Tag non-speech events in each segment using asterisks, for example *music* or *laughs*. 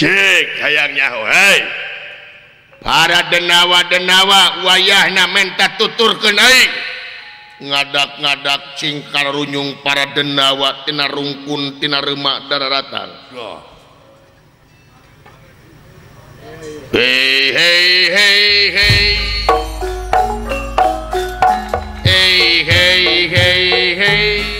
cek hayangnya hey. para denawa-denawa wayahna menta tutur ke naik ngadak-ngadak singkar runjung para denawa tina rungkun tina remak daratan oh. hey hey hey hey hey hey hey hey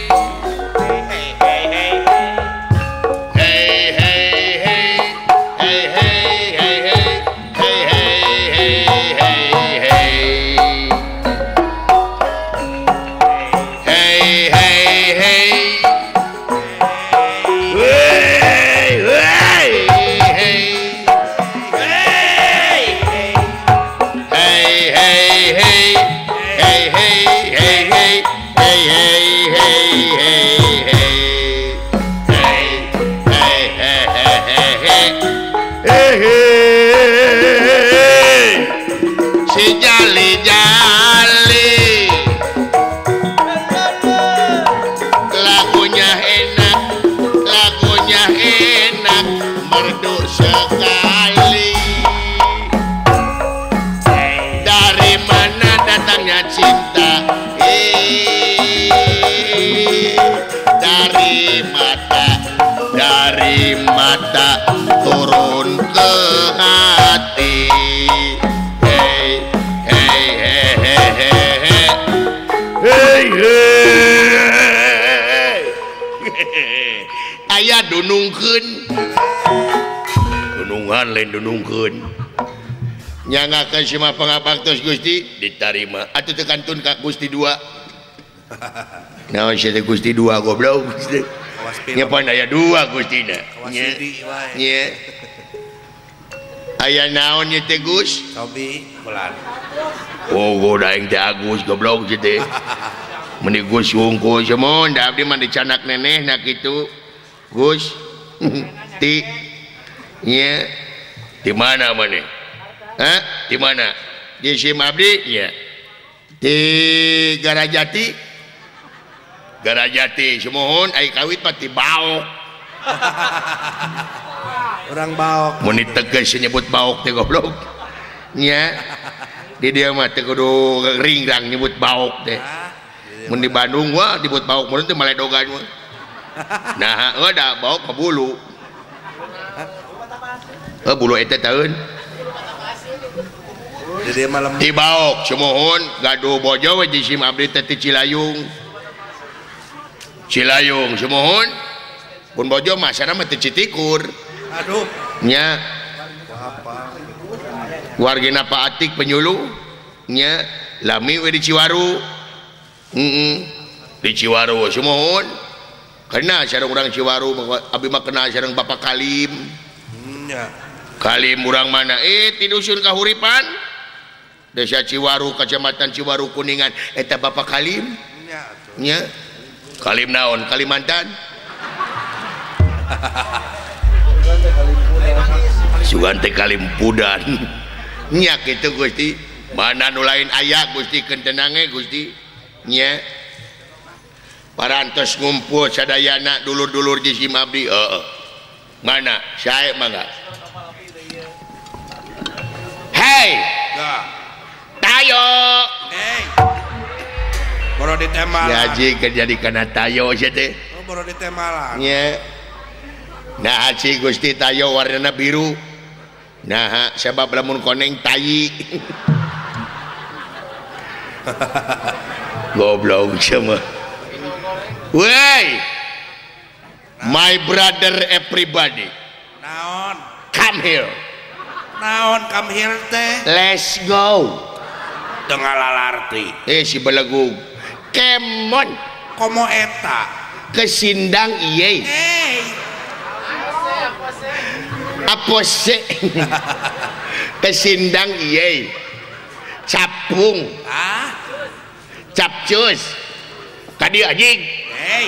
Tuhan lain dunungkunnyangakan semua pangabaktos Gusti. Ditarima atau tekantun ka Gusti dua. Teh Gusti dua goblok aya dua Gustina aya naon Gus? Tobi bulan. Oh, geus aing teh Agus goblok menigus wungku semua abdi mandi canak neneh nak itu. Gus *laughs* ti. Yeah. di mana mana? Hah? di mana? Di SIM Abdi? Ya di Garajati? Garajati semohon ai kawit mati baok. *laughs* Orang baok. Muni tegas nyebut baok teh goblok. Nya di dia mah teh kudu ringrang nyebut baok teh. Mun di Bandung wah disebut baok mun teh maledogan *laughs* mah nah ada baok kebulu eh, bulu eta tahun malam dibaok semohon gaduh bojo jisim abdi teh Cilayung Cilayung semohon pun bojo masana mah teh Citikur aduh nya wargina Pak Atik penyulu nya lami we di Ciwaru heeh di Ciwaru semohon kena sareng urang Ciwaru abdi mah kena sareng Bapak Kalim. Nya kali murang mana eh tidusun kahuripan desa Ciwaru kecamatan Ciwaru Kuningan. Eh, Eta Bapak Kalim? Nya Kalim naon? Kalimantan? Sugante Kalim Pudan. Nya kitu Gusti. Mana nu lain aya Gusti kentenange Gusti. Nya? Parantos ngumpul sadayana dulur-dulur di Simabdi heeh eh. mana? Saya mangga Hai tayo. Ngaji jadi karena tayo nah Gusti tayo warna biru. Nah sebab lamun koneng tai *laughs* goblok semua Wey, my brother everybody, Naon? come here. naon come here teh? Let's go. Tengah lalarti eh si belegu kemon. Komo eta? Kesindang iye hey. apa sih kesindang iye capung. Ah capcus. Tadi anjing. Hey.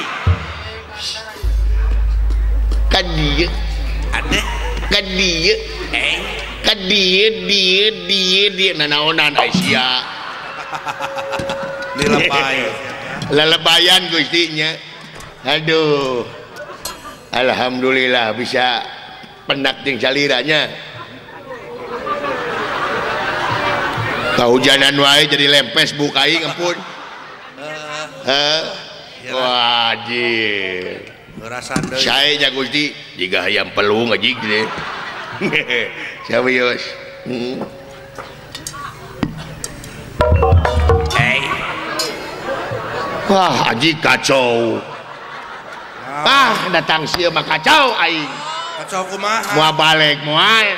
tadi ade. Tadi hey. ka die die die diet na naonan Aisyah. Dilepay *laughs* lelebayan gustinya. Aduh. Alhamdulillah bisa penak ting salirannya kehujanan wae jadi lempes bukai ngempun uh, eh. wajib. Saya Gusti. Jika ayam pelung aja gitu *laughs* serius hmm. hey. wah aji kacau. Ah. Datang si mah kacau aing. Kacau kumaha? Moal balik moal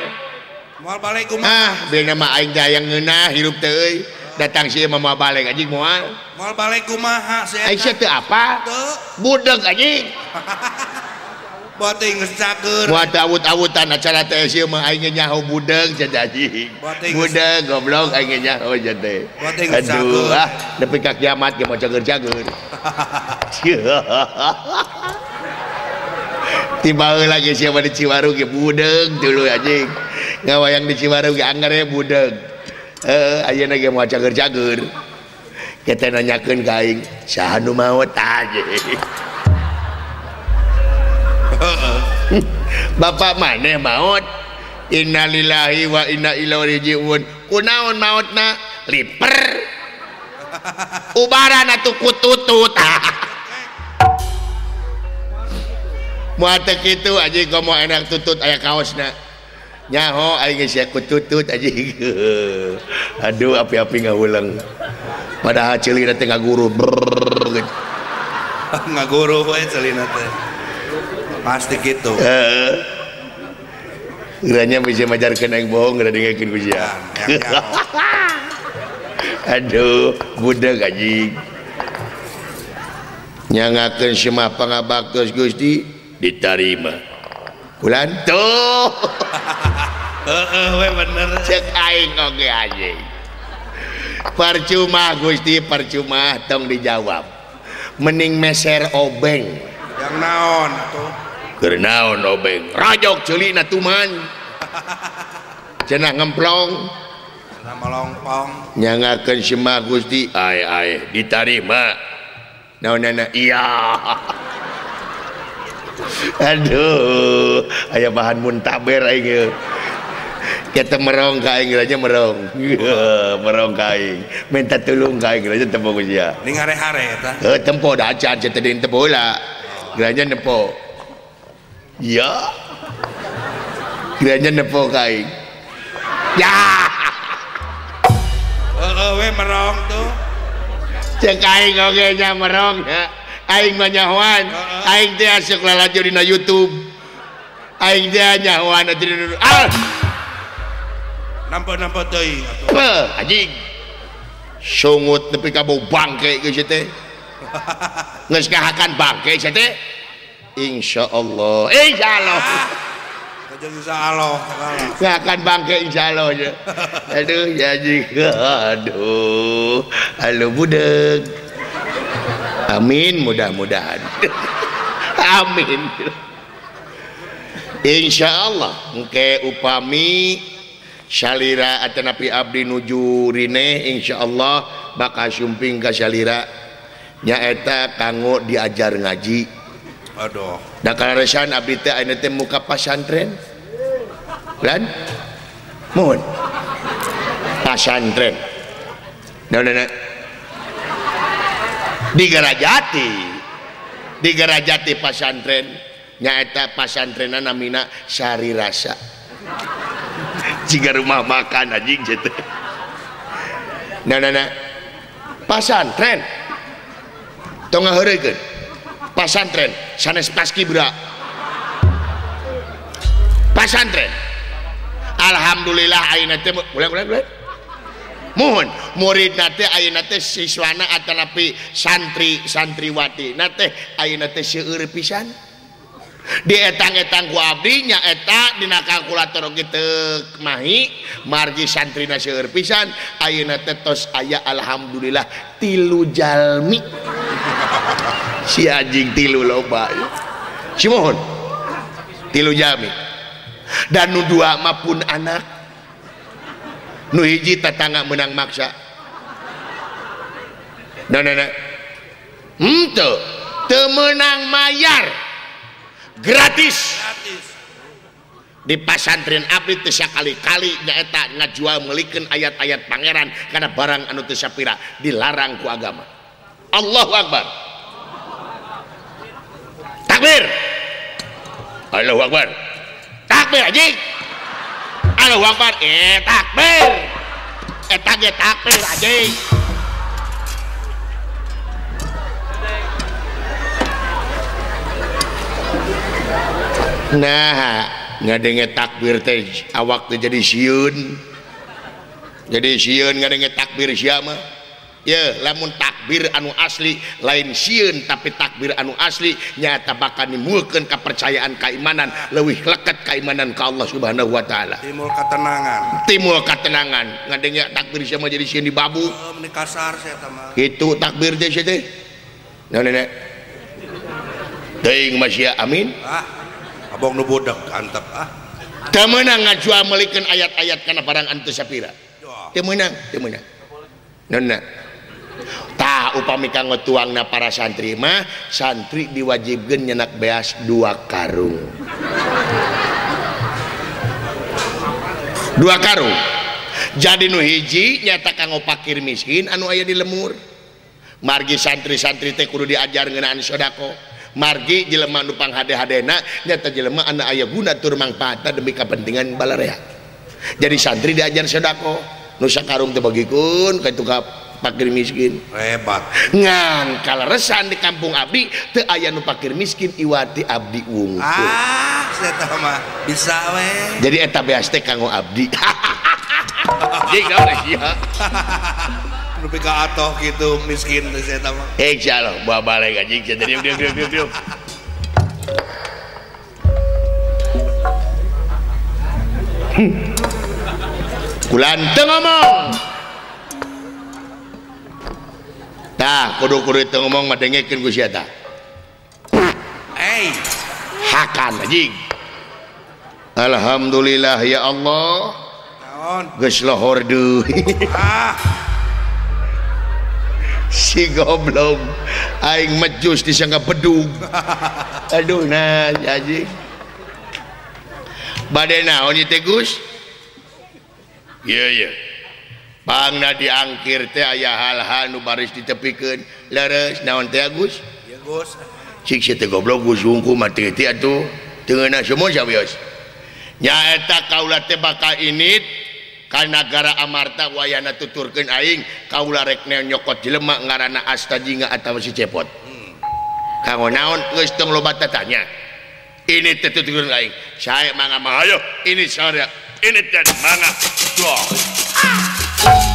moal balik kumaha? Ah bena mah aing dayang ngeunah hirup teh euy datang sih mah moal balik anjing moal moal balik kumaha si aing aing teu apa? Teu. Budak anjing. *laughs* buatwud-awutan acara nyahu budeng Budeg goblok tapi ah, ka kiamat mau jager-jager *laughs* tiba lagi siapa di Ciwaru ge budeg dulu anjing. Ngawa yang di Ciwaru anggar anggarnya budeng eh aja lagi mau cager cager kita nanyakan kain sahanu mau tajik Uh-uh. *laughs* Bapak maneh maut Innalillahi wa inna ilaihi rajiun. Kunaon mautna? Liper. *laughs* Ubarana tuh kututut. *laughs* Mual teu kitu aji komo enak tutut aya kaosna. Nyaho aing geus kututut aji. Aduh api-api ngawulang. Padahal ceulina teh ngaguru. Ngaguru we celina teh. pasti gitu. *laughs* Eh. Kiranya bisa majarkan yang bohong kira dengarkan kujian aduh budak gaji nyangakan semua pangabaktos gusti ditarima. Kulanto *laughs* heeh we bener. Cek aing oke anjing. Percuma gusti percuma tong dijawab. Mending meser obeng. Yang naon tuh? naon obeng. Rajok celina tuman. Cenak ngemplong. Melongpong nyangakan semua gusti. Ay ay ditarima, naon nana iya. *laughs* Aduh ayah bahan muntaber aing kita merong kaing raja merong. *laughs* Merong kaing minta tolong kaing raja tempo kusia ini hare-hare ya ta? tempo dah acan cetadin tempo lah raja tempo Ya. kiranya nepo aing ya. Oh, we merong tuh. Cek aing oge nya merong ya. Aing mah nyahoan aing teh asik lalajo dina YouTube. Aing teh nyahoan atuh ah! Nampa nampa teuing atuh anjing. Sungut nepi ka bau bangke geus teh. *laughs* Geus kahakan bangke teh. insyaallah. Insyaallah. Insya Allah Insya Allah akan bangke insyaallah. Aduh, ya. aduh jadi aduh halo budeg. Amin mudah-mudahan. *laughs* Amin. Insya Allah engke upami salira Atanapi Abdi nuju Rine Insya Allah bakal sumping ke Shalira nyaeta kanggo diajar ngaji. Aduh. Da kalaresan abdi teh ayeuna teh muka pasantren. Lan? Mohon. Pasantren. Nona di Gerajati di Gerajati pasantren nyaeta pasantrenna namina Sari Rasa jika rumah makan anjing gitu nah nah nah pasantren tong ngaheureukeun pasantren sanes paskibra pasantren Alhamdulillah ayeuna teh ulang ulang ulang. Mohon murid nate ayeuna teh siswana atanapi santri santriwati. Nate ayeuna teh seueur pisan. di etang-etang ku abdinya eta dina kalkulator gitu mahi margi santrina seueur pisan Ayeuna tetos aya alhamdulillah tilu jalmi. *laughs* Si anjing tilu loba si mohon tilu jalmi. Dan nu dua mapun anak. Nu hiji tetangga menang maksa. Nah, nah, nah. Hmm, tuh temenang mayar. gratis. Di pasantren Abdi Tesa kali-kali nyaeta ngajual meliken ayat-ayat pangeran karena barang anu Tesapira dilarang ku agama. Allahu Akbar. Takbir. Allahu Akbar. Takbir aja Allahu Akbar. Eh takbir. Eh takbir takbir aja nah ngadenge takbir teh awak teh jadi siun. Jadi siun ngadenge takbir siapa ya lamun takbir anu asli lain siun tapi takbir anu asli nyata bakal nimulkan kepercayaan keimanan leuwih lekat keimanan ke Allah Subhanahu wa taala. Timul ketenangan timul ketenangan ngadenge takbir siapa jadi siun di babu. Oh, kasar saya mah. Itu takbir teh teh. Nah nenek. Deing masya amin. Ah. Abang nu budak antep ah. Teu meunang ngajual melikeun ayat-ayat kana barang antu sapira. Teu meunang, teu meunang. Nonna. tah upami kanggo tuangna para santri mah santri diwajibkeun nyenak beas dua karung. Dua karung. Jadi nu hiji nyata kanggo pakir miskin anu aya di lemur. Margi santri-santri teh kudu diajar ngeunaan sodako margi jelema nupang hade-hadena nyata jelema anak ayah guna tur mangfaatna demi kepentingan balarea. Jadi santri diajar sedako nusa karung tebagikun ka itu pakir miskin. Hebat. Ngan kalau resan di kampung abdi teu aya nu fakir miskin iwati abdi wungkul ah saya mah bisa weh jadi eta beas teh kanggo abdi. Jadi gawe ya lebih ke atoh gitu miskin tuh saya tahu insya Allah bawa balik aja jadi diam diam diam diam diam hmm. Kulan teu ngomong. Tah, kudu-kudu teu ngomong madengekeun ku sia tah. Hey, hakan anjing. Alhamdulillah ya Allah. Naon? Geus lohor deui. ah. si goblok aing mejus disangka bedug. *laughs* Aduh nah jadi badai naon ieu teh Gus? Iya iya pangna diangkir teh aya hal-hal nu baris ditepikeun leres naon teh Gus ya Gus. Cik si teh goblok Gus hungku mati teh atuh teu ngeuna semua sawios nyaeta kaula teh bakal init. negara Amarta wayana tuturkeun aing kaula rek nyokot jelema ngaranana astajinga atawa si cepot. Hmm. Kanggo naon lo tanya ini tuturkeun aing. Saya mangga mahayo ini sore ini teh mangga. Doh ah.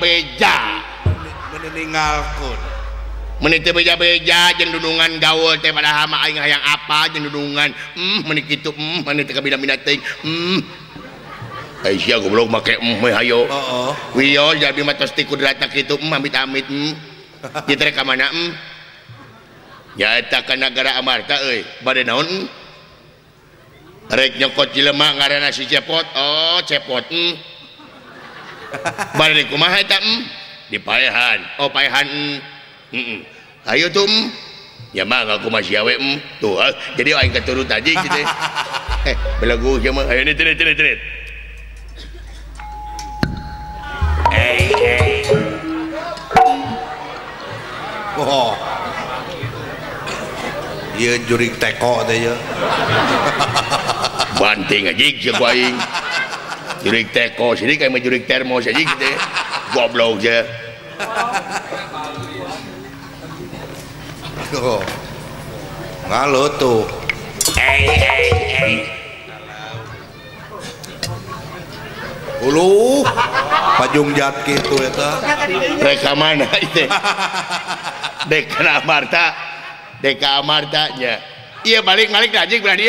Beja-beja meninggalkan. Menit beja-beja jeung dudungan gaul teh pada hama aing hayang apa jeung dudungan. Hmm menit kitu hmm menit teh kabina-bina teuing hmm. Aisyah goblok make hmm we hayo. Oh oh. Wiyo jadi mah tos ti kudratna kitu hmm amit-amit hmm. Kitu rek ka mana hmm. Ya eta ka negara Amarta euy bade naon hmm? Rek nyokot jelema ngaranna si Cepot oh Cepot hmm Bade kumaha eta hmm Dipaehan oh paehan Heeh. Ayo tuh hmm Ya mah ngaku masih awe hmm Tuh ah. jadi aing keturut aja gitu. *laughs* Eh belagu ya mah ayo nih tenit tenit tenit Eh eh oh. Iya jurik teko teh ya. Banting aja ku aing *laughs* jurik teko sini kayak mau jurik termos aja gitu ya. *laughs* Goblok aja oh. ngalo tuh. Hey, hey, hey. ulu pajung jat gitu eta reka mana itu deka Amarta deka Amarta nya iya balik balik dajik berarti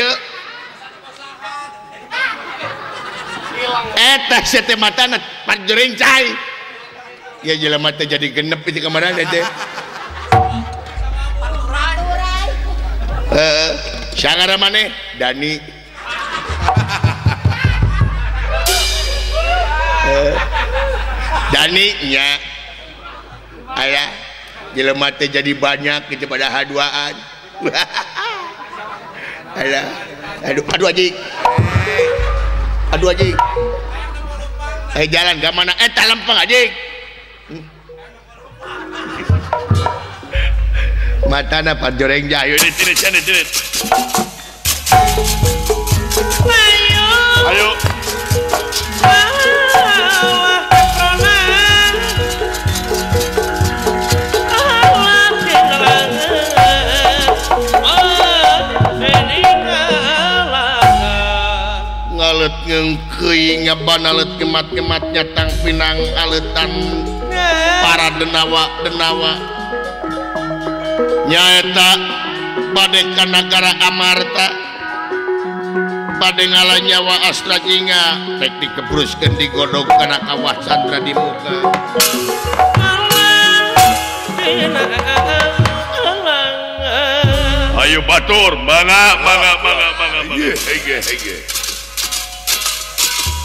je jadi genep itu kemana eh maneh Dani. Uh, Dani nya. Daninya ayaah jelemate jadi banyak gitu pada H2an *laughs* aduh aduh aja aduh aja eh jalan gak mana? Eh tak lempeng aja hmm. mata dapat joreng jayu ini tirit ini tirit. Ayo. ngengkui ngeban alet kemat-kematnya tang pinang aletan. Para denawa denawa nyata badai negara Amarta. Badai nyawa Astra Jinga teknik kebruskan digodok karena kawah Sandra di muka. Ayo batur, Mana? mangga, mangga, mangga, mangga. Iya, iya, iya.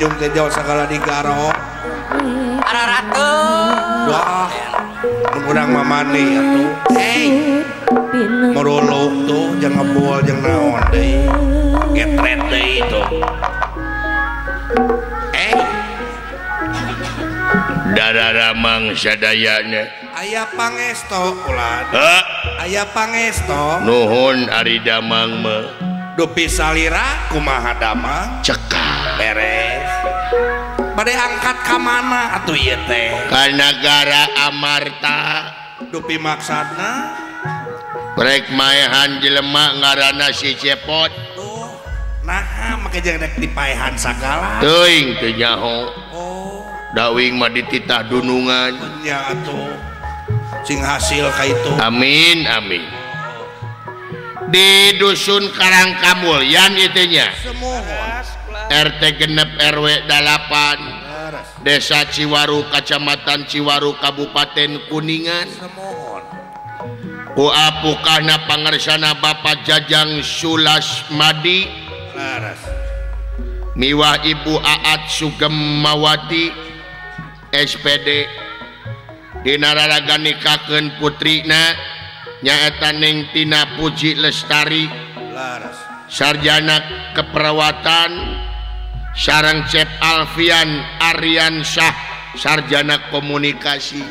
Tanjung Tejo segala digaro. Ararate Wah Mengundang mamani atuh. Hei Meruluk tuh Jangan ngebual jangan naon deh. Getret deh itu. Eh. Dara ramang sadayanya. Ayah pangesto ulan Hah? Ayah pangesto. Nuhun ari damang me Dupi salira kumaha damang? Cekal Beres Bade angkat ka mana atuh ieu teh? ka negara Amarta Dupi maksudna Rek maehan jelema ngaranna si cepot tuh nah make jeung rek dipaehan sagala. teuing teu nyaho Oh, dawing mah dititah dunungan nya atuh. Sing hasil ka itu. amin amin di dusun Karangkamulyan itunya Semohon. RT genep RW 8 Beres. desa Ciwaru Kacamatan Ciwaru Kabupaten Kuningan. Ku apukahna Pangersana Bapak Jajang Sulasmadi Miwah Ibu Aat Sugemawati SPD Dinararaga nikakeun putrina nyaeta Neng Tina Puji Lestari. Sarjana Keperawatan. sarang Cep Alfian Aryan Syah sarjana komunikasi.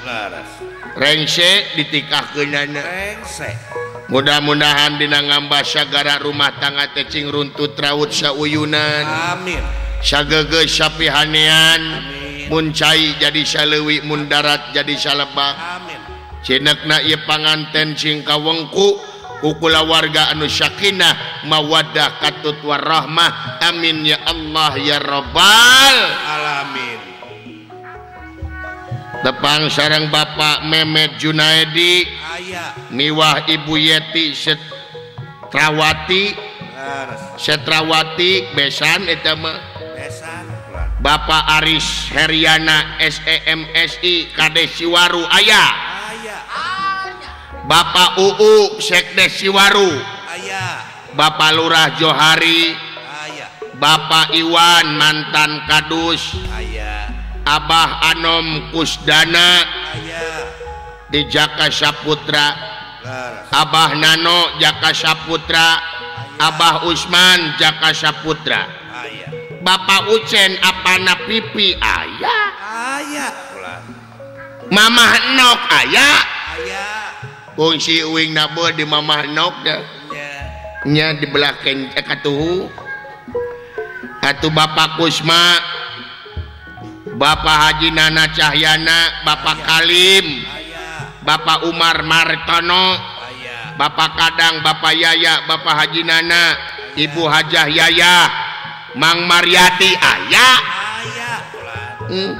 Rengse ditikah Rengse. mudah-mudahan dina ngambah sagara rumah tangga tecing runtut raut sauyunan. Amin. Sagege sapihanean muncai jadi salewi mundarat jadi salebak Amin. Cenekna ieu panganten sing kawengku kukula warga anu Syakinah mawadah katut warahmah. Amin ya Allah ya robbal alamin. Tepang sarang Bapak Mehmet Junaidi miwah Ibu Yeti Setrawati Setrawati besan itu mah. Bapak Aris Heriana SEMSI Kades Siwaru. Ayah ayah Bapak UU Sekdes Siwaru. Aya. Bapak Lurah Johari. Aya. Bapak Iwan mantan Kadus. Aya. Abah Anom Kusdana. Aya. di Jaka Saputra. Abah Nano Jaka Saputra. Abah Usman Jaka Saputra. Aya. Bapak Ucen Apana Pipi Ayah Ayah Mamah Nok Ayah Aya. fungsi uing nabo di mamah nok dah. Nya di belakang eh, katuhu. Atuh bapak Kusma. Bapak Haji Nana Cahyana. Bapak Kalim. Aya. Bapak Umar Martono. Aya. Bapak Kadang Bapak Yaya Bapak Haji Nana. Ibu Hajah Yaya. Mang Mariati Ayah. Hmm.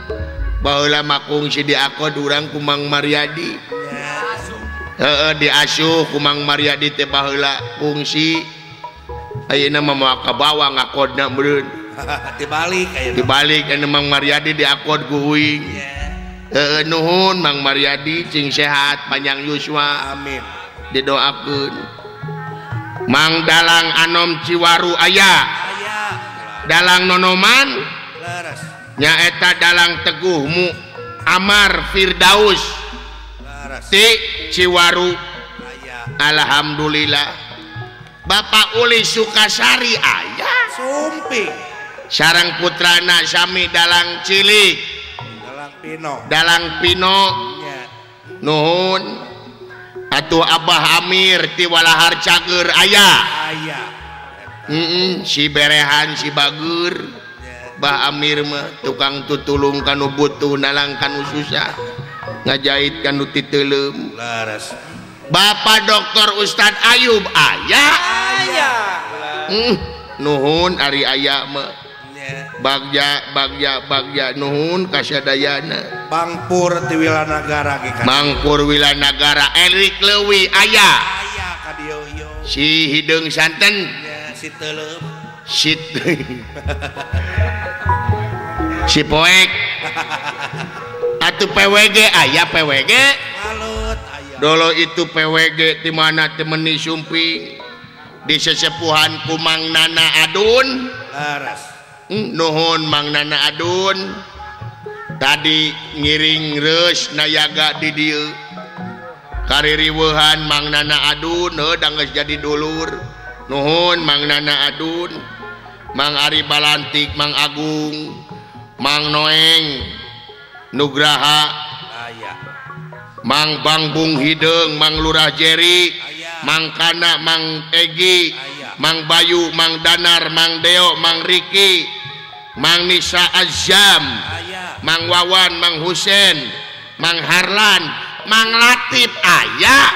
Baheula makung si diakod urang ku Mang Mariadi. heeh diasuh ku Kumang Maria baheula fungsi maka bawa meureun. *laughs* Dibalik dibalik Mang Mariadi diakod ku Uing heeh Nuhun Mang Mariadi Cing sehat panjang Yuswa. Amin. Didoakeun. Mang dalang Anom Ciwaru aya. Aya. Dalang nonoman. Nyaeta dalang Teguhmu Amar Firdaus. ti Ciwaru. Alhamdulillah. Bapak Uli Sukasari ayah. Sumping. Sarang putrana Sami dalang cilik dalang Pino. Dalang Pino. Ya. Nuhun. Atuh Abah Amir tiwalahar cager ayah. Ayah. Mm -mm, si berehan si bagur ya. Bah Amir mah tukang tutulung kanu butuh nalang kanu susah. ngajahit kanu titeuleum laras. Bapak dokter Ustadz Ayub ayah aya. Hmm, nuhun ari ayah mah. Bagja bagja bagja nuhun kasyadayana Mangpur di wilanagara ge. Mangpur wilanagara Erik Lewi ayah ayah si hidung santen. Ya, si teuleum si *laughs* si poek. *laughs* atau PWG ayah PWG dulu itu PWG di mana temeni sumping di sesepuhan ku Mang Nana Adun. Laras. Hmm, nuhun Mang Nana Adun. Tadi ngiring res nayaga di dia kaririweuhan Mang Nana Adun eh, danges jadi dulur. Nuhun Mang Nana Adun. Mang Ari Balantik Mang Agung. Mang Noeng. Nugraha Aya. Mang Bangbung Hideng Mang Lurah Jerry aya Mang Egi Aya. Mang Bayu Mang Danar Mang Deo Mang Riki Mang Nisa Azam Aya. Mang Wawan Mang Husen Mang Harlan Mang Latif ayah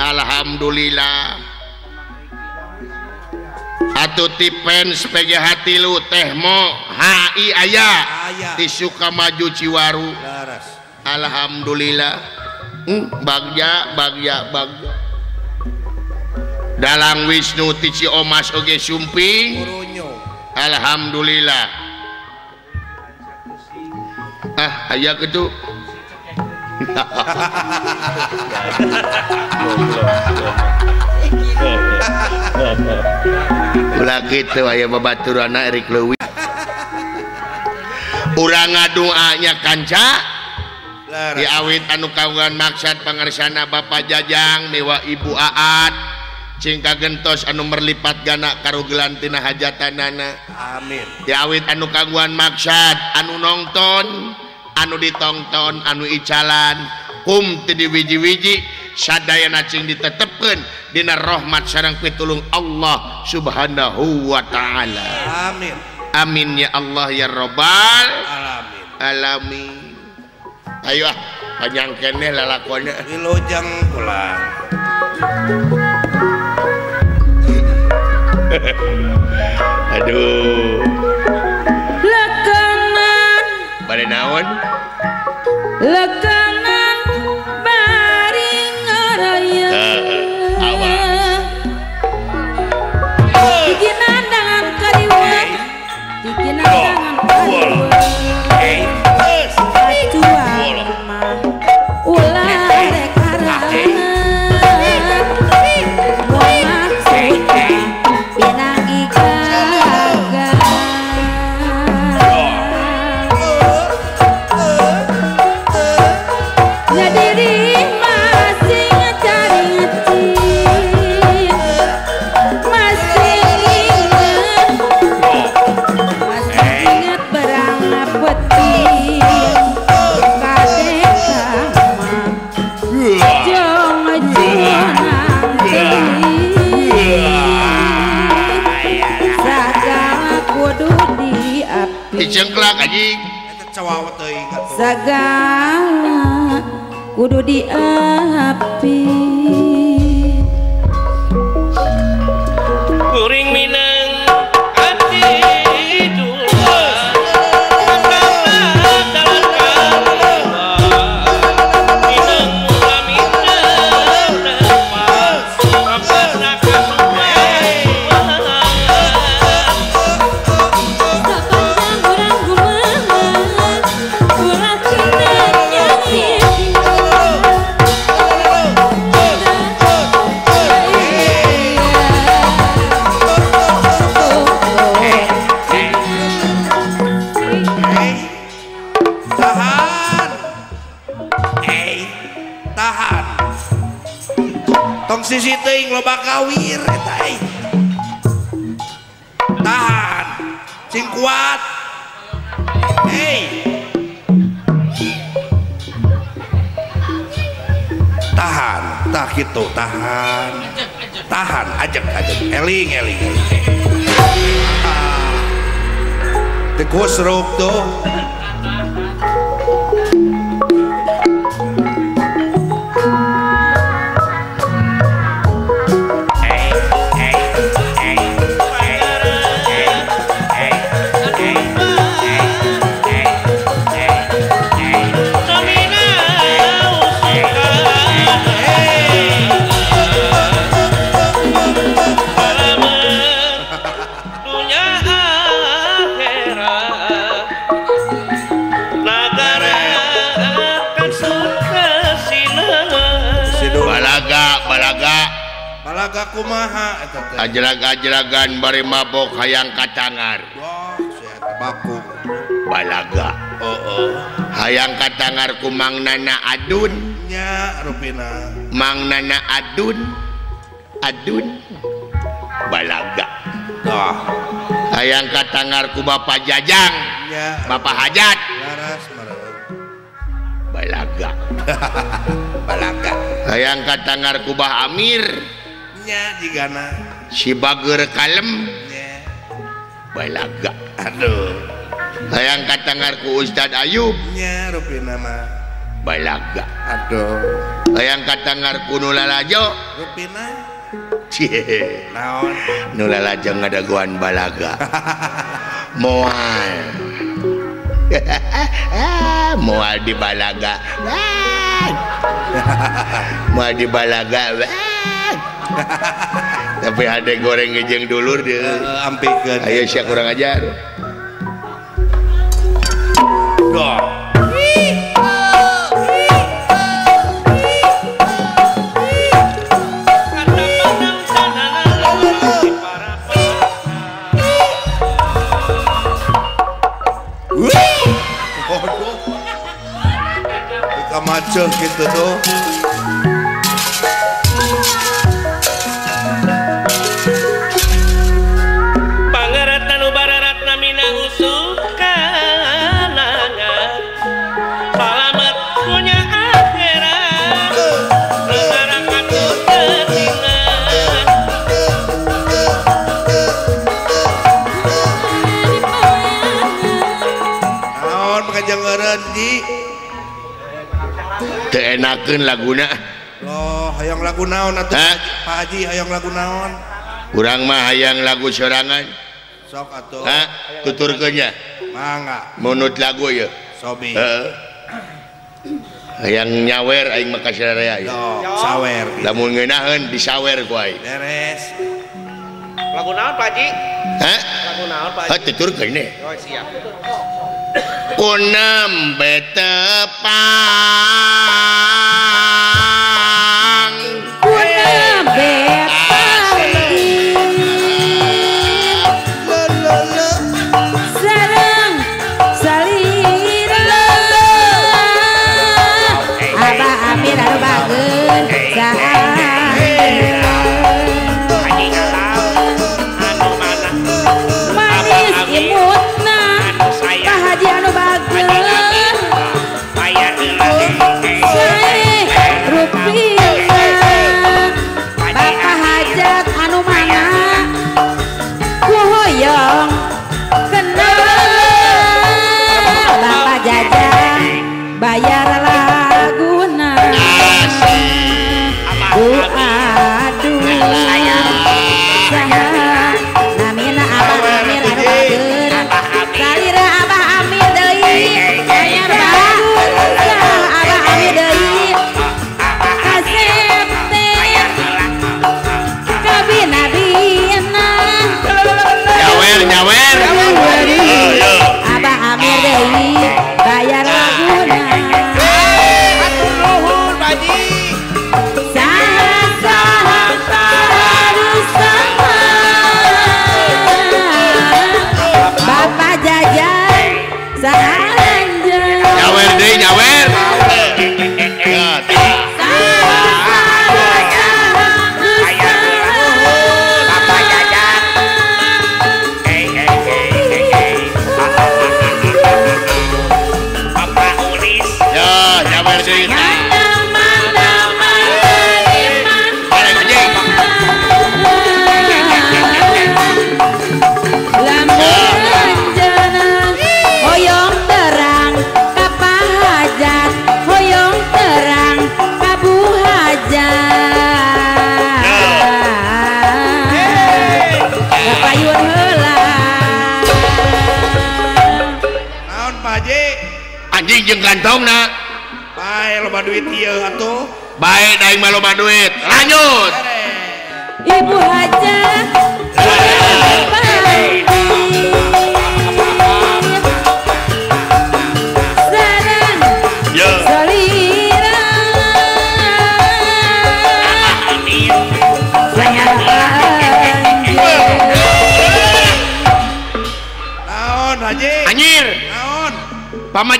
Alhamdulillah Atuh tipens PGH tilu tehmo Hai aya. Di Sukamaju Ciwaru. Alhamdulillah. Hmm, Bagja Bagja Bagja. Dalang Wisnu Tici Omas Oge Sumping. Alhamdulillah. Ah aya gitu *laughs* gitu aya babaturan Erik Lewi urang ngadoanya kanca? Diawit anu kawan maksad pangersana Bapak Jajang Dewa Ibu Aat. Cingka gentos anu merlipat ganak karugelantina tina hajatanana. Amin. Diawit anu kaguan maksad anu nonton anu ditongton anu Icalan. Hum wiji-wiji sadaya nacing ditetepkan Dina rahmat sarang pitulung Allah subhanahu Wa ta'ala. Amin. Amin ya Allah ya robbal alamin. alamin. Ayo ah panjang kene lalakonnya ilojang pulang. *laughs* Aduh. naon? Lekanan bari ngaraya. Ah, ah, uh, awal bikinan kariwa, kariwat bikinan dengan kariwat oh, anjing segala kudu diapi. Loba kawir eta hey. Tahan. Sing kuat. Hey. Tahan, tah gitu, tahan. Tahan, ajak, ajak. Eling, eling, eling. Ah. Tegus rok tuh. kumaha ajra-ajragan bari mabok hayang katangar. Baku. Balaga. Oh, oh. hayang katangarku Mang Nana Adunnya rupina. Mang Nana Adun. Adun. Balaga. Oh. hayang katangar ku Bapak Jajang. Nya Bapak Hajat. Laras, balaga. *laughs* Balaga. Hayang katangar ku Bah Amir. sibager kalem. Balaga. Aduh. Hayang katangar ku Ustaz Ayub. Nya rupina mah balaga. Aduh. Hayang katangar ku nulalajo. Cie. Naon? Nulalajo ngadaguan balaga. *laughs* Moal. *laughs* Moal di balaga. *laughs* Moal di balaga. *laughs* tapi ada goreng ngejeng dulur dia Eh, ampikeun. ayo siap kurang ajar. Buka macet gitu tuh. enaken laguna loh hayang lagu naon atuh? Pak Haji hayang lagu naon? Kurang mah hayang lagu sorangan. Sok atuh. Ha? Tuturkeun nya? Mangga. Munut lagu ya sobi. Heeh hayang nyawer aing mah ka sararea ya sawer. Lamun ngeunaheun disawer ku aing. Beres. Lagu naon Pak Haji? Ha? Lagu naon Pak Haji? ha tuturkeun deh oh siap. Kunam betepang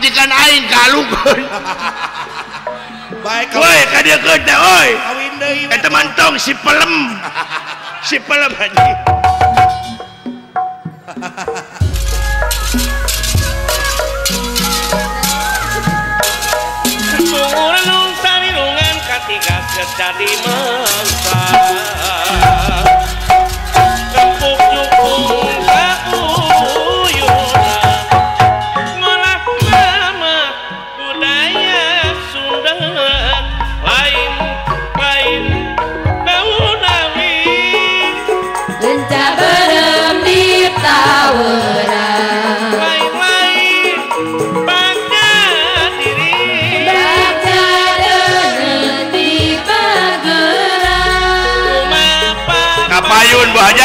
majikan aing kalungkeun. *laughs* Baik. Woi, ka dieu keun teh euy. Eta mantong si pelem. *laughs* Si pelem anjing. Sungurung sarirungan ketika sejadi mangsa. Kempuk Bajaya.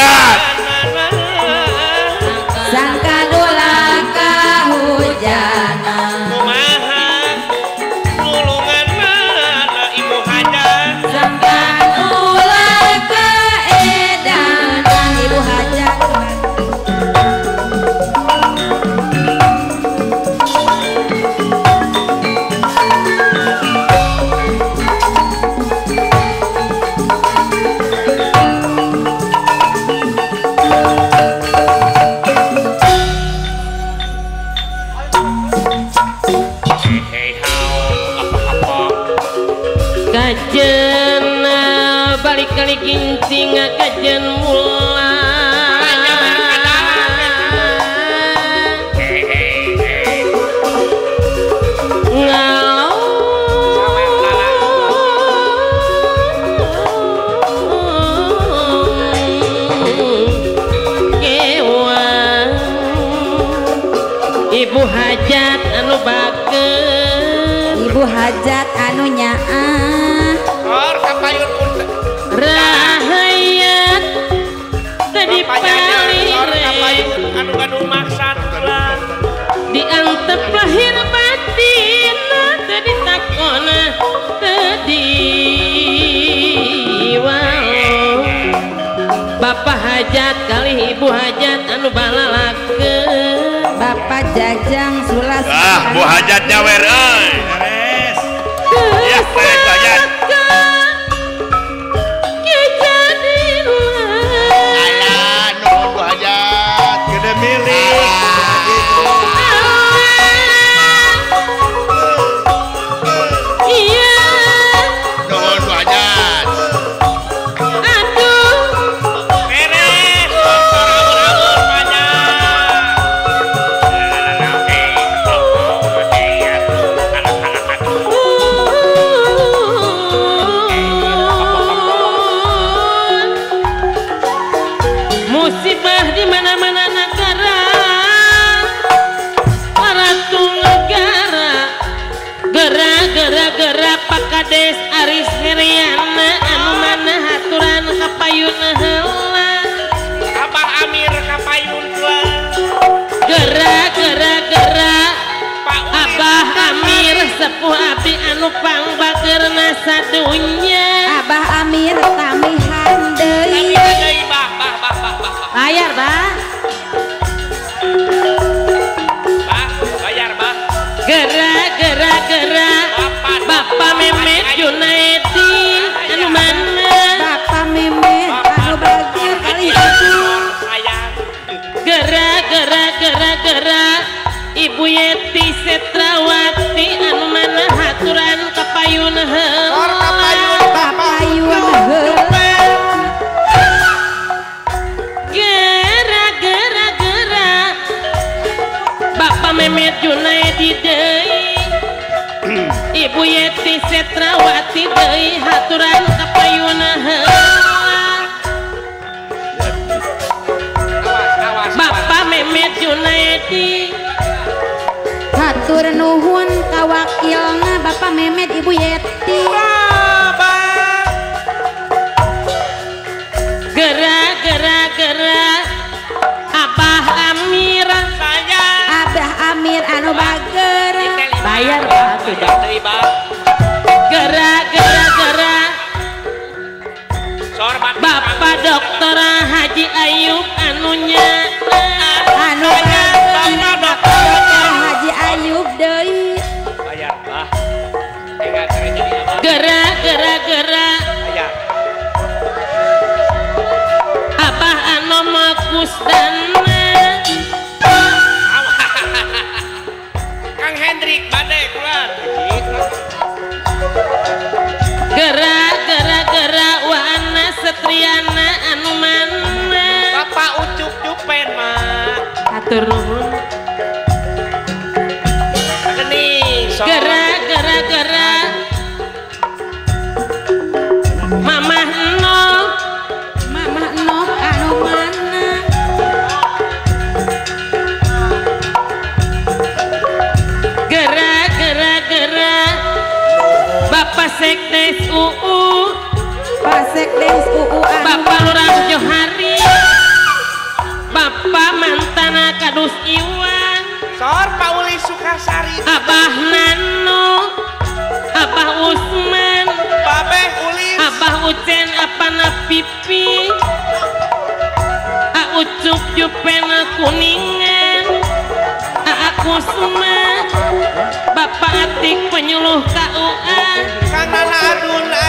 satunya Bapak Hatur nuhun kawakilna Bapak Mehmet Ibu Yeti. Gerak-gerak-gerak Abah Amir. Saya Abah Amir anu bager. Bayar Pak. Tuh baju pena kuningan aku semua Bapak atik penyuluh KUA kanan aduna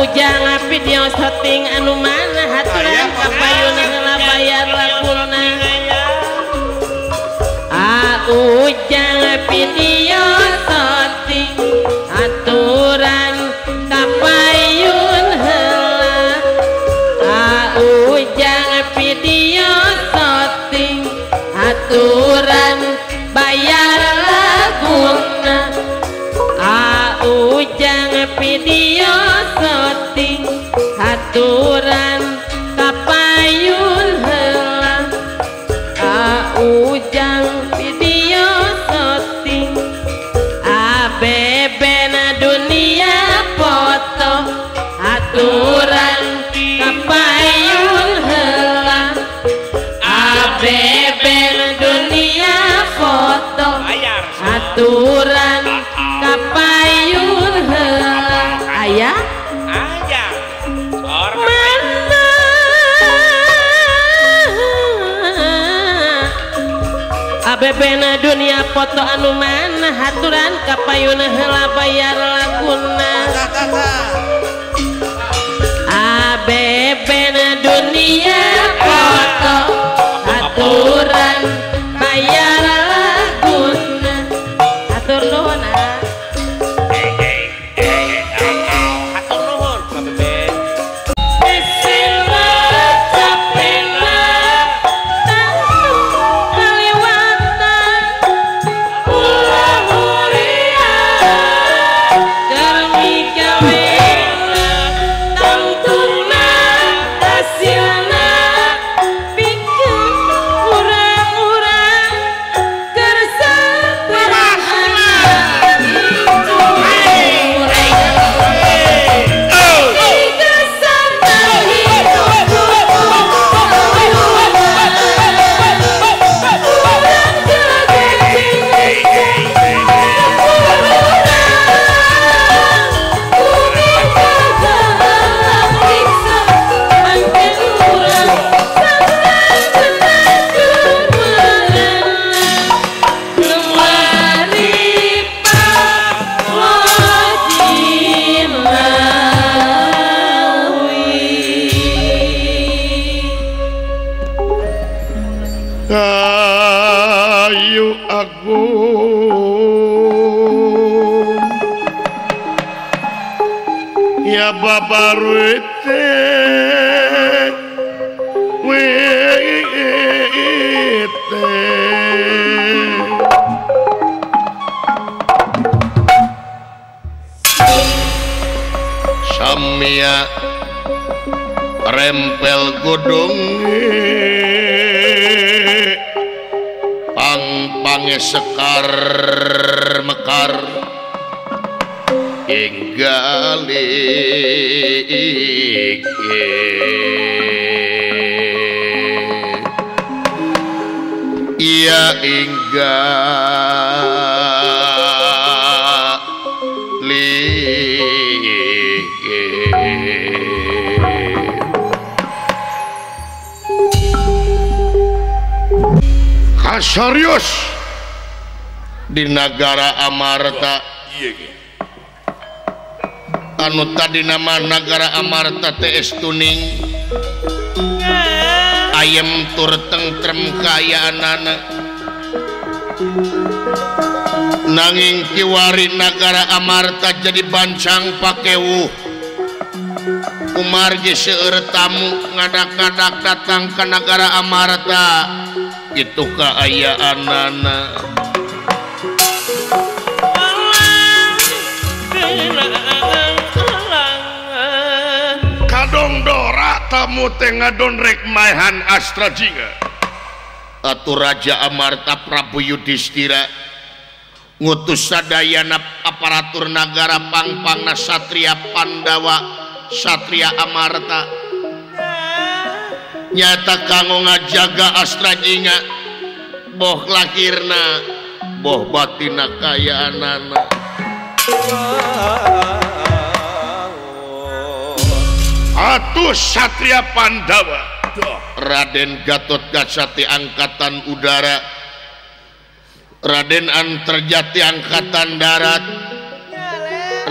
ujang api dios setting anu mana? Haturan kapayuna anu ngelabayar lakulna ah ujang api dios foto anu mana? Haturan kapayuna heula bayar laguna abebe na dunia. serius? Di negara Amarta. Anu tadi nama negara Amarta TS tuning ayam tur tentrem kaya anak nanging kiwari negara Amarta jadi bancang pakai wuh Umar seueur tamu ngadak-ngadak datang ke negara Amarta. Itu keayaan anak Kadong Dora tamu tengah donrek maihan Astra Jinga. Atau Raja Amarta Prabu Yudhistira ngutus sadayana aparatur negara pangpangna Satria Pandawa Satria Amarta nyata kanggo ngajaga astra inga boh lahirna boh batina kayaanana Atuh Satria Pandawa. Raden Gatot Gasati Angkatan Udara. Raden Antarjati Angkatan Darat.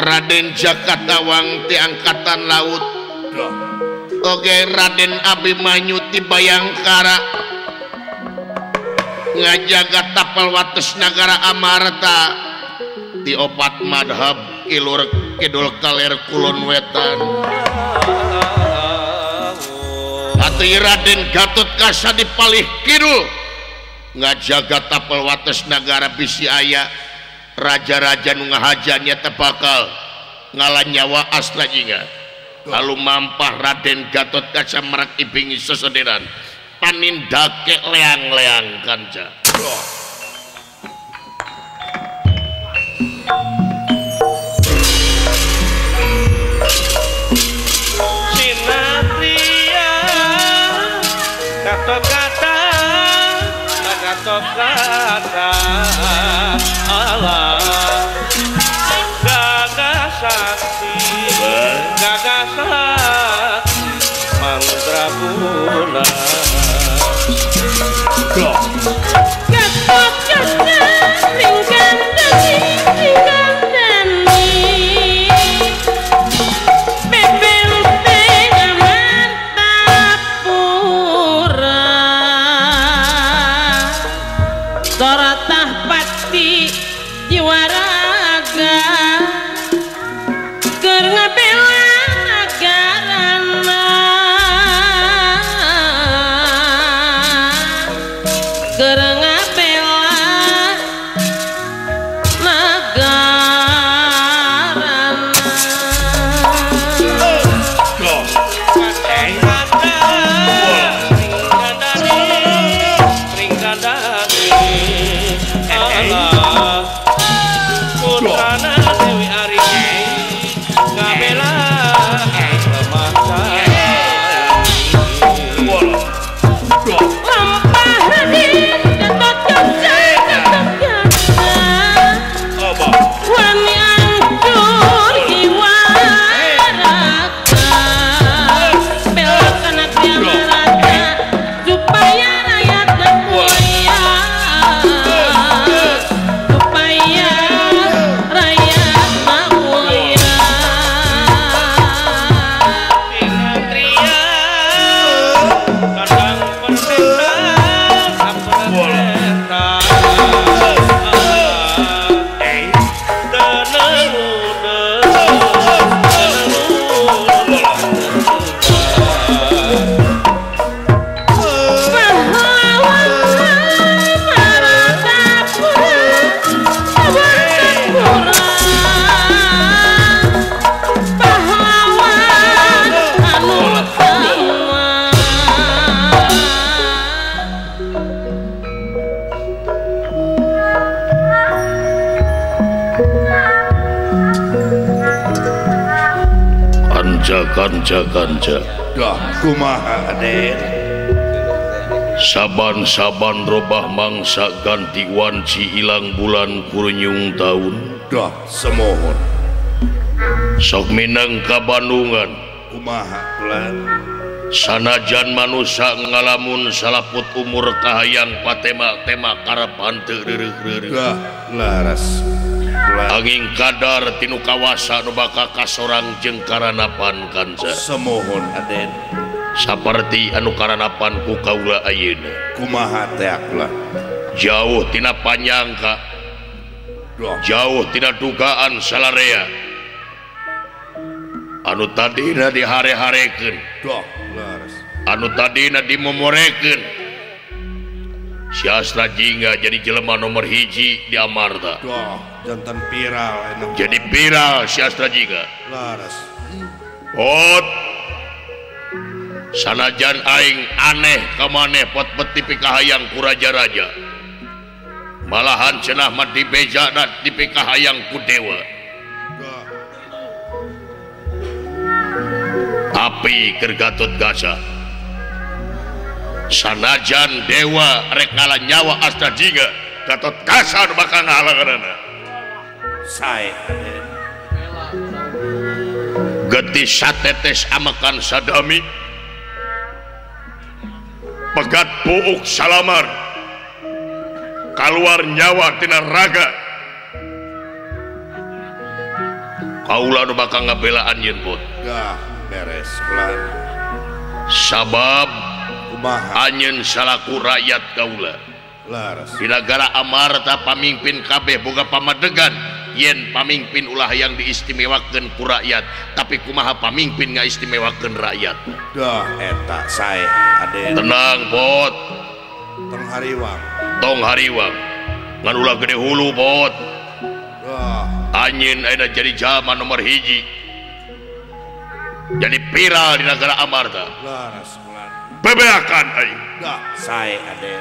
Raden Jakarta Wangti Angkatan Laut. Duh. Oke Raden Abimayuti Bayangkara. Ngajaga tapal wates negara Amarta. Diopat madhab Ilur Kidul Kaler Kulon Wetan. Hati Raden Gatot Kasa dipalih Kidul. Ngajaga tapal wates negara bisi ayah raja-raja nu ngahajannya tepakal ngalah nyawa asla ingat lalu mampah Raden Gatot Kaca merak ibingi sesederan panindake leang-leang kanca Sinatria Gatot kata Gatot kata Allah Lola. kanca-kanca saban-saban robah mangsa ganti wanci hilang bulan kurnyung tahun. Dah semohon. Sok Minang ka Bandungan sanajan manusia ngalamun salaput umur kahayang patema tema karapan laras. angin kadar tinu kawasa nubaka kasorang jeng karanapan kansa semohon aden. Seperti anu karanapan ku kaula ayeuna. Kumaha teaklah jauh tina panyangka jauh tina dugaan salarea. Anu tadina dihare-hareken anu tadina dimomoreken Syastra Jingga jadi jelema nomor hiji di Amarta oh, jantan viral enak. jadi viral Syastra Jingga Laras. Pot. sanajan aing aneh kamaneh pot peti pikahayang ku raja-raja. malahan cenah mah dibeja dan dipikahayang ku dewa api kergatut Gasa. sanajan dewa rekala nyawa asta jiga gatot kasar bakal ngahalangan saya geti satetes amakan sadami. Pegat puuk salamar. Keluar nyawa tina raga. Kaula nu bakal ngabelaan yen bot gah beres kulan sabab anyin salahku rakyat Kaula. Dilagara Amarta pamimpin kabeh Boga pamadegan. Yen pamimpin ulah yang diistimewakan ku rakyat tapi kumaha pamimpin nggak istimewakan rakyat? Dah etak saya ade tenang bot. Tong hariwang. Tong hariwang. Ngan ulah gede hulu bot. Wah. anyin ada jadi zaman nomor hiji. jadi viral di Nazara Amarta bebeakan saya ada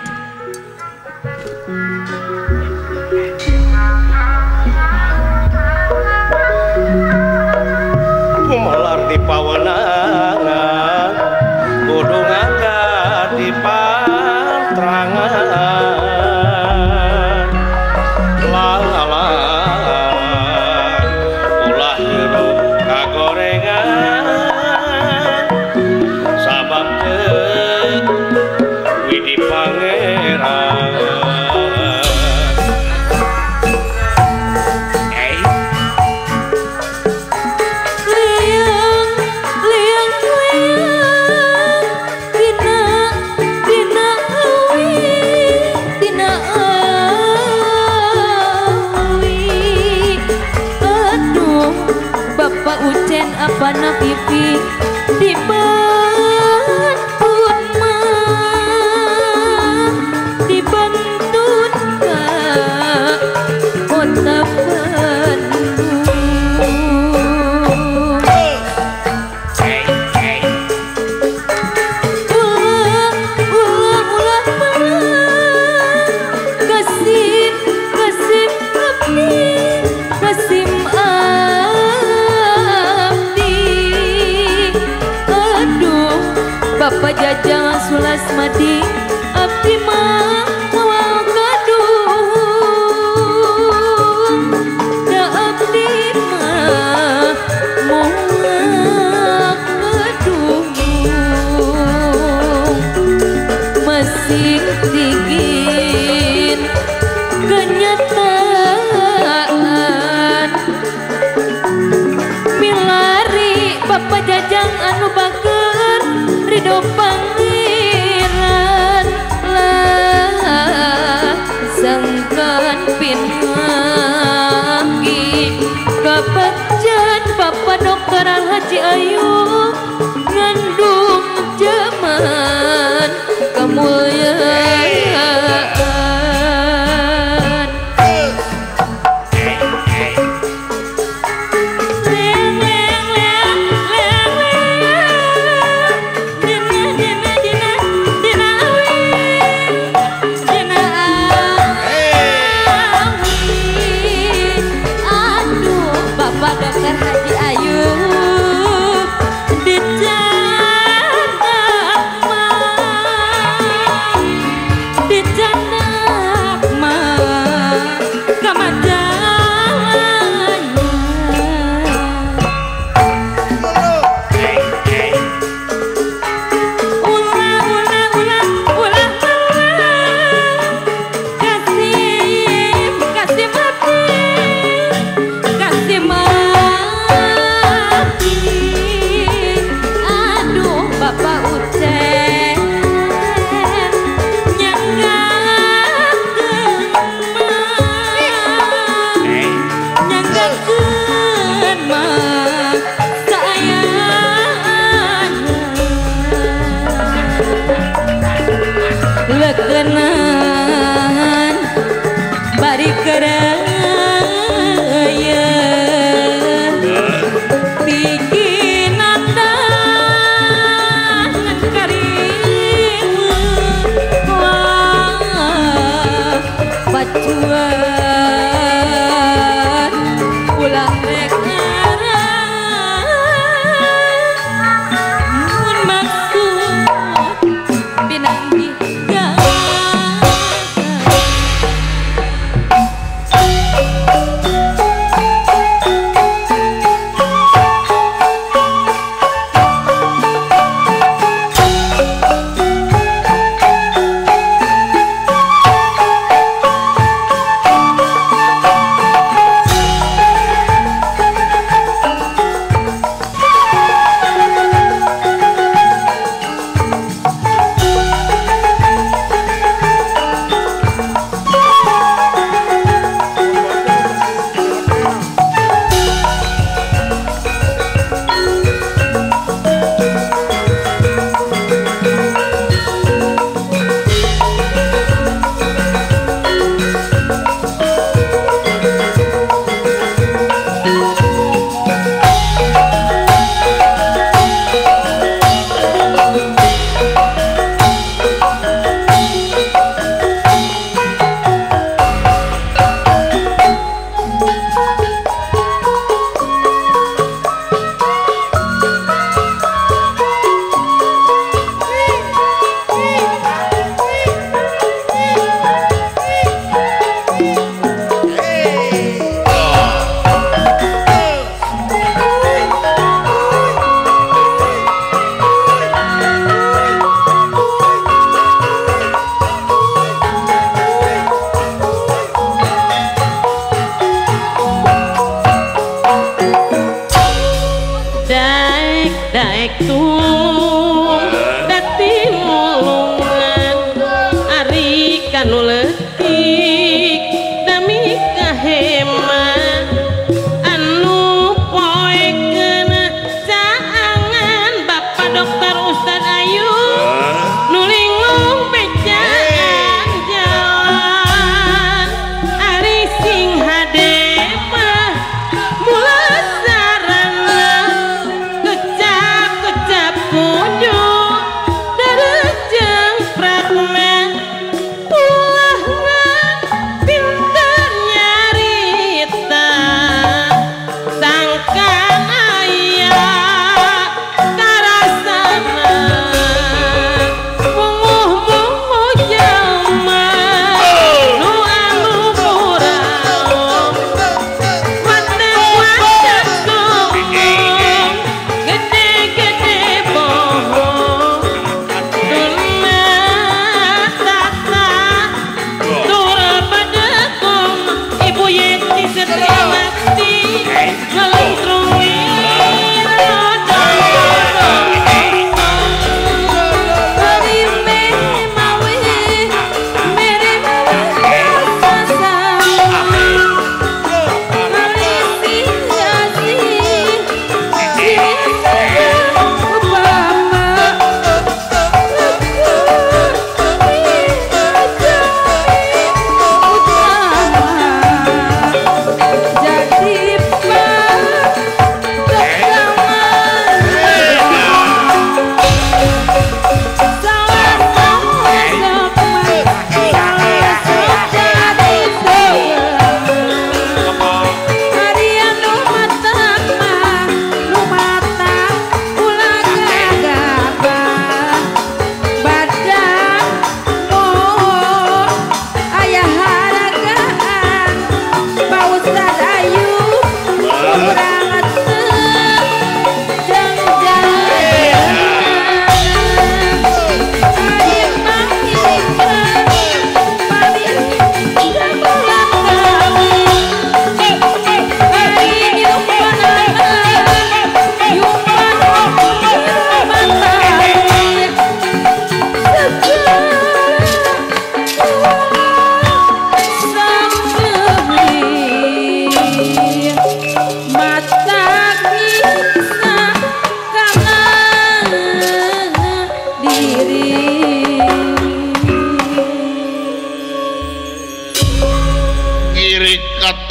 apa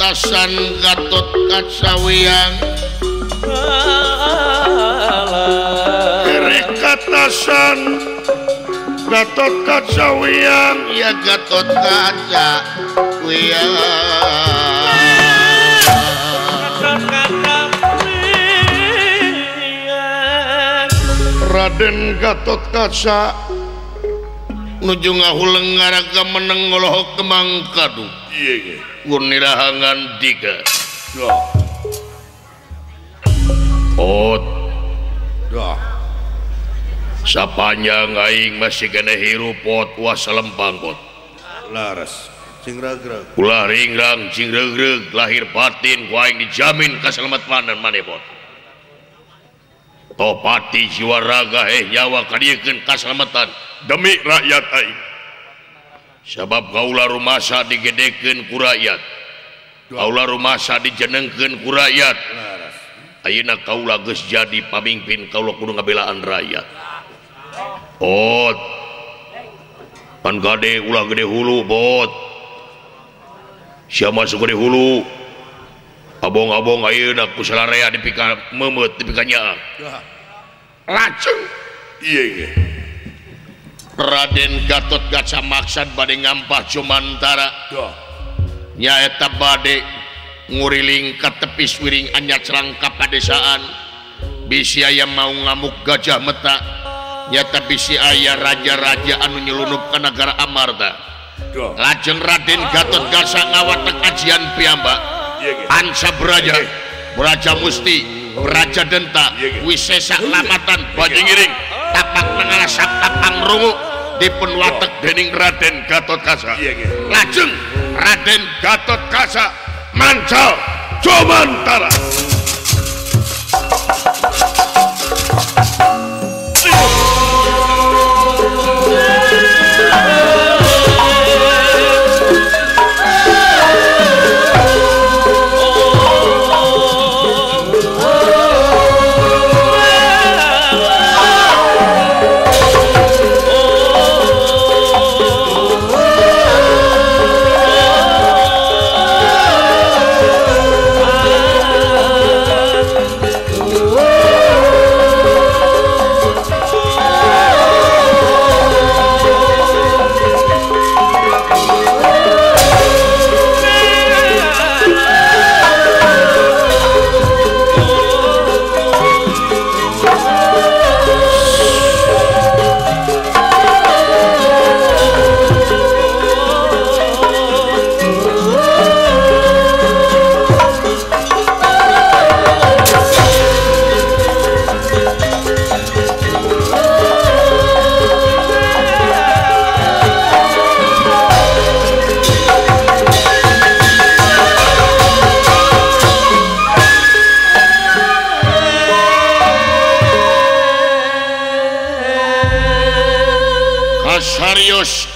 alasan Gatot Kacawian. Kere katasan Gatot Kacawian. Ya Gatot Kaca Wian Raden Gatot Kaca. Nuju ngahuleng ngaraga meneng ngolohok kemang kadu Unirahangan tiga. Ot. Sapanjang aing masih kena hirup pot wasa lempang pot Laras. Cingragrag Ulah ringrang cingragrag lahir batin ku aing dijamin keselamatan dan maneh pot Topati jiwa raga eh nyawa kadiekeun keselamatan demi rakyat aing. sabab kaula rumahsa digedeken ku rakyat. Kaula rumahsa dijenengken ku rakyat. Ayeuna kaula geus jadi pamimpin kaula kudu ngabelaan rakyat. Bot. Pan gade ulah gede hulu bot. Sia masuk gede hulu? Abong-abong ayeuna kusalarea dipika memeut dipikanya lacung iya yeah. Raden Gatot Gaca maksad badai ngampah Jumantara. Nyaeta badai nguriling ke tepis wiring anyar serangkap padesaan bisi aya mau ngamuk gajah meta. Nyata bisi ayah raja-raja anu nyelunup ke negara Amarta. Lajeng Raden Gatot Gaca ngawatek ajian piyambak Ansa Braja Braja Musti Braja Denta Wisesa Lamatan Bajingiring. tapak mengalah tapang rungu. Dipun watek dening Raden Gatot Kasa iya, iya. lajeng Raden Gatot Kasa mancal Jomantara.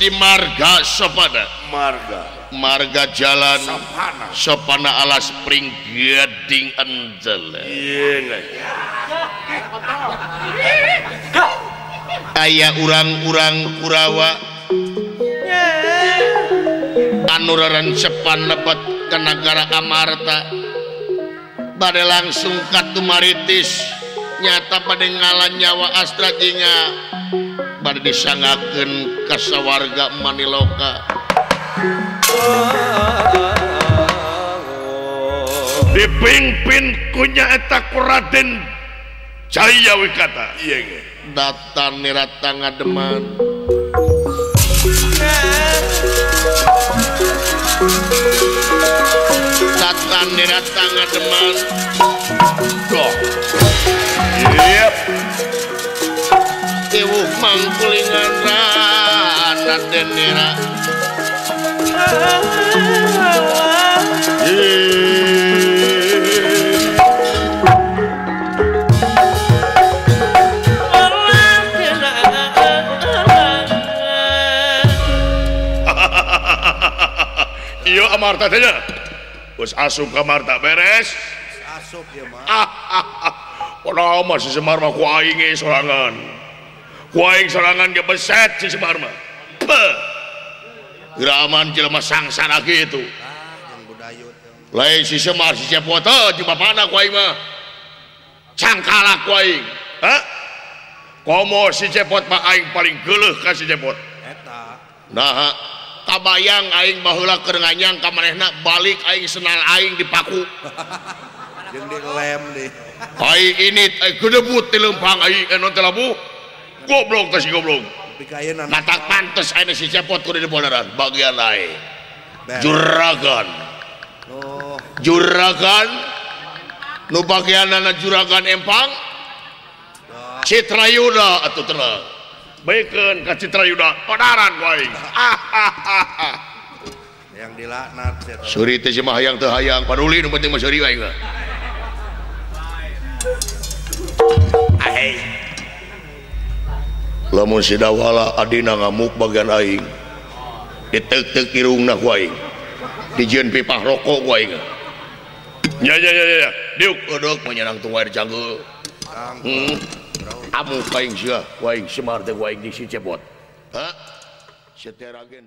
Gusti marga sopada marga. Marga jalan sopana sopana alas pring gading andel aya urang-urang kurawa anuraran sepan lebat ke negara Amarta. Pada langsung katumaritis nyata pada ngalan nyawa astra jinga bad disangaken kasawarga Maniloka. Dipimpin kunya eta ku Raden Jaya Wikata. Iya ge datang nirata ngademan. Datang nirata ngademan. Doh yep. pangkulingan iya. Iya, asup kamar tak beres. Asup ya, Mak. *laughs* Masih Semar mah ku sorangan. kuing serangan dia beset si Subarma geraman jelema sangsara gitu lain si Semar si cepot Cepoto cuma mana kuing mah. Cangkala kuing ha komo si Cepot mah aing paling geuleuh ka si Cepot eta. Nah kabayang aing baheula keur nganyang ka manehna balik aing senal aing dipaku *laughs* jeung dilem nih. Aing init aing gedebut di lempang aing anu teh labuh. goblok si goblok. Mata pantes ada si cepot kudu diboleran bagian lain juragan. Oh. juragan? Nu bagian juragan empang? Citra Yuda atau tenang baikkan ke Citra Yuda padaran ku *laughs* aing yang dilaknat suri teh mah hayang teh hayang paduli nu penting mah suri wae ah. lamun sidawala Adina ngamuk bagian aing. Ditek-tek irungna ku aing. Dijieun pipah rokok ku aing. Nya nya nya nya diuk. Odok menyerang tung air canggul hmm. amu kaing sia ku aing semar teh ku aing di si cebot ha? Seteragen